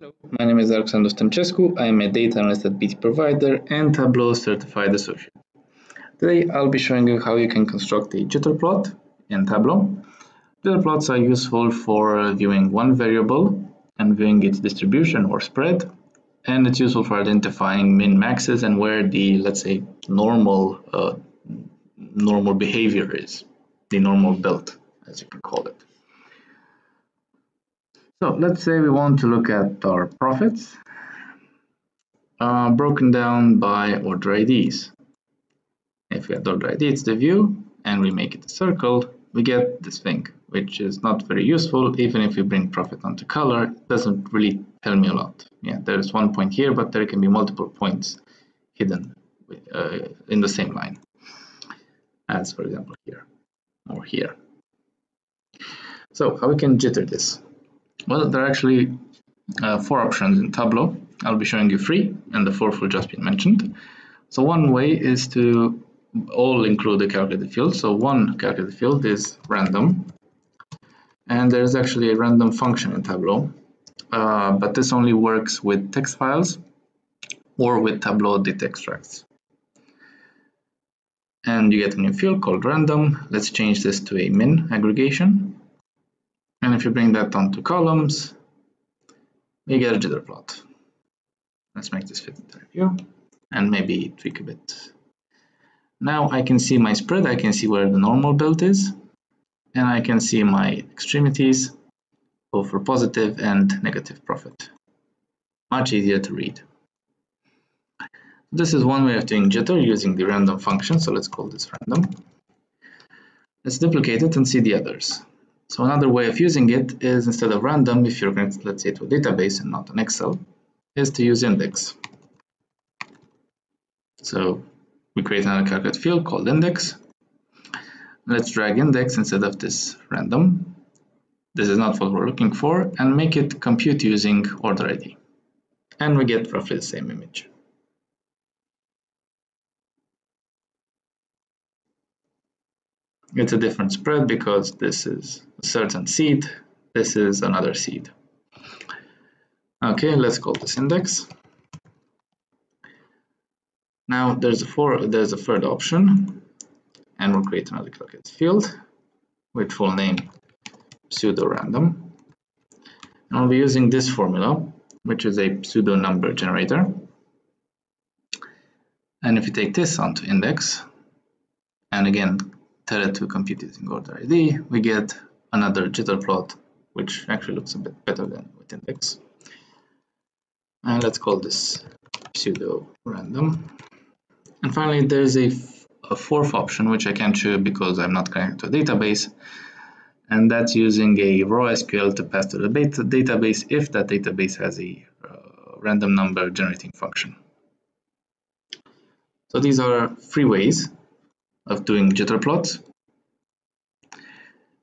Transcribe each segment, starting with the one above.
Hello, my name is Alexander Stamcescu. I am a data analyst at btProvider and Tableau Certified Associate. Today I'll be showing you how you can construct a jitter plot in Tableau. Jitter plots are useful for viewing one variable and viewing its distribution or spread and it's useful for identifying min maxes and where the let's say normal uh, normal behavior is, the normal belt as you can call it. So let's say we want to look at our profits uh, broken down by order IDs. If we add order ID, it's the view, and we make it a circle, we get this thing, which is not very useful. Even if we bring profit onto color, it doesn't really tell me a lot. Yeah, there's one point here, but there can be multiple points hidden uh, in the same line, as for example here or here. So how we can jitter this? Well, there are actually uh, four options in Tableau. I'll be showing you three, and the fourth will just be mentioned. So one way is to all include the calculated field. So one calculated field is random, and there's actually a random function in Tableau, uh, but this only works with text files or with Tableau data extracts. And you get a new field called random. Let's change this to a min aggregation. If you bring that onto columns, we get a jitter plot. Let's make this fit into view and maybe tweak a bit. Now I can see my spread, I can see where the normal belt is, and I can see my extremities, both for positive and negative profit. Much easier to read. This is one way of doing jitter using the random function, so let's call this random. Let's duplicate it and see the others. So another way of using it is instead of random, if you're connected, let's say, to a database and not an Excel, is to use index. So we create another calculate field called index. Let's drag index instead of this random. This is not what we're looking for, and make it compute using order ID. And we get roughly the same image. It's a different spread because this is a certain seed, this is another seed. Okay, let's call this index. Now there's a four, there's a third option, and we'll create another calculate field with full name pseudo random. And we'll be using this formula, which is a pseudo number generator. And if you take this onto index, and again tell it to compute using order ID, we get another jitter plot, which actually looks a bit better than with index. And let's call this pseudo random. And finally, there's a, a fourth option, which I can't show because I'm not connected to a database. And that's using a raw SQL to pass to the database if that database has a uh, random number generating function. So these are three ways of doing jitter plots.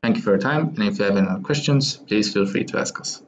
Thank you for your time, and if you have any questions, please feel free to ask us.